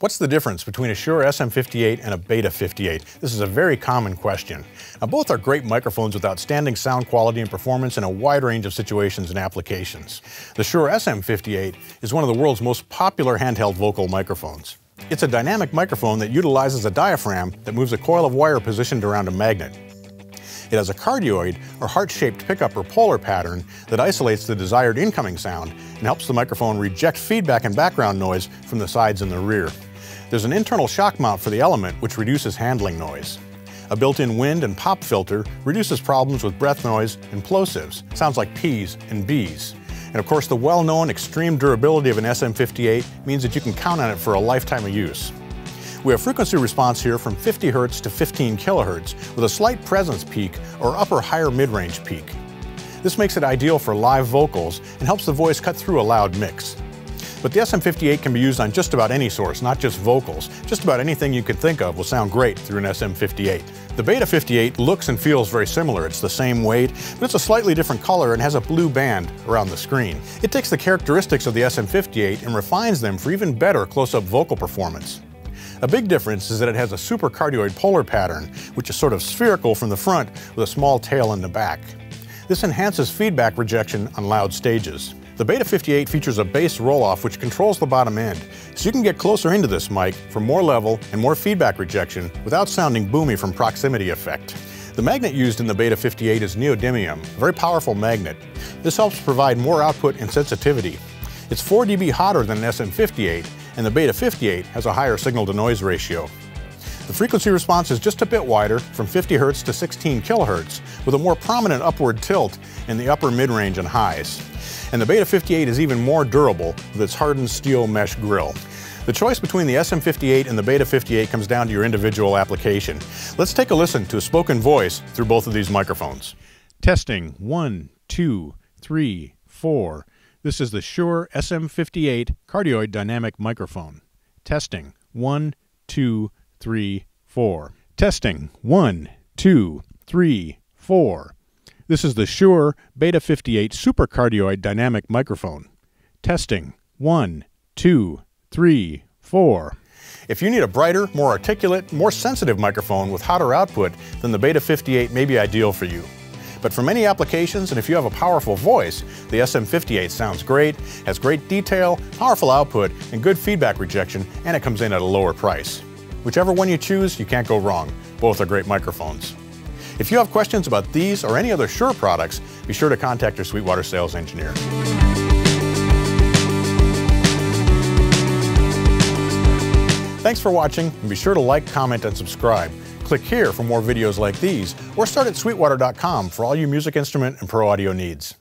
What's the difference between a Shure SM58 and a Beta 58? This is a very common question. Now, both are great microphones with outstanding sound quality and performance in a wide range of situations and applications. The Shure SM58 is one of the world's most popular handheld vocal microphones. It's a dynamic microphone that utilizes a diaphragm that moves a coil of wire positioned around a magnet. It has a cardioid or heart-shaped pickup or polar pattern that isolates the desired incoming sound and helps the microphone reject feedback and background noise from the sides and the rear. There's an internal shock mount for the element which reduces handling noise. A built-in wind and pop filter reduces problems with breath noise and plosives, sounds like P's and B's. And of course, the well-known extreme durability of an SM58 means that you can count on it for a lifetime of use. We have frequency response here from 50 Hz to 15 kHz with a slight presence peak or upper higher mid-range peak. This makes it ideal for live vocals and helps the voice cut through a loud mix. But the SM58 can be used on just about any source, not just vocals. Just about anything you could think of will sound great through an SM58. The Beta 58 looks and feels very similar. It's the same weight, but it's a slightly different color and has a blue band around the screen. It takes the characteristics of the SM58 and refines them for even better close-up vocal performance. A big difference is that it has a supercardioid polar pattern, which is sort of spherical from the front with a small tail in the back. This enhances feedback rejection on loud stages. The Beta 58 features a bass roll-off which controls the bottom end, so you can get closer into this mic for more level and more feedback rejection without sounding boomy from proximity effect. The magnet used in the Beta 58 is neodymium, a very powerful magnet. This helps provide more output and sensitivity. It's 4 dB hotter than an SM58, and the Beta 58 has a higher signal-to-noise ratio. The frequency response is just a bit wider, from 50 Hz to 16 kHz, with a more prominent upward tilt in the upper mid-range and highs. And the Beta 58 is even more durable with its hardened steel mesh grille. The choice between the SM58 and the Beta 58 comes down to your individual application. Let's take a listen to a spoken voice through both of these microphones. Testing, one, two, three, four. This is the Shure SM58 cardioid dynamic microphone. Testing, one, two, three, four. Testing, one, two, three, four. This is the Shure Beta 58 Supercardioid Dynamic Microphone. Testing. One, two, three, four. If you need a brighter, more articulate, more sensitive microphone with hotter output, then the Beta 58 may be ideal for you. But for many applications, and if you have a powerful voice, the SM58 sounds great, has great detail, powerful output, and good feedback rejection, and it comes in at a lower price. Whichever one you choose, you can't go wrong. Both are great microphones. If you have questions about these or any other Shure products, be sure to contact your Sweetwater sales engineer. Thanks for watching, and be sure to like, comment, and subscribe. Click here for more videos like these, or start at sweetwater.com for all your music instrument and pro audio needs.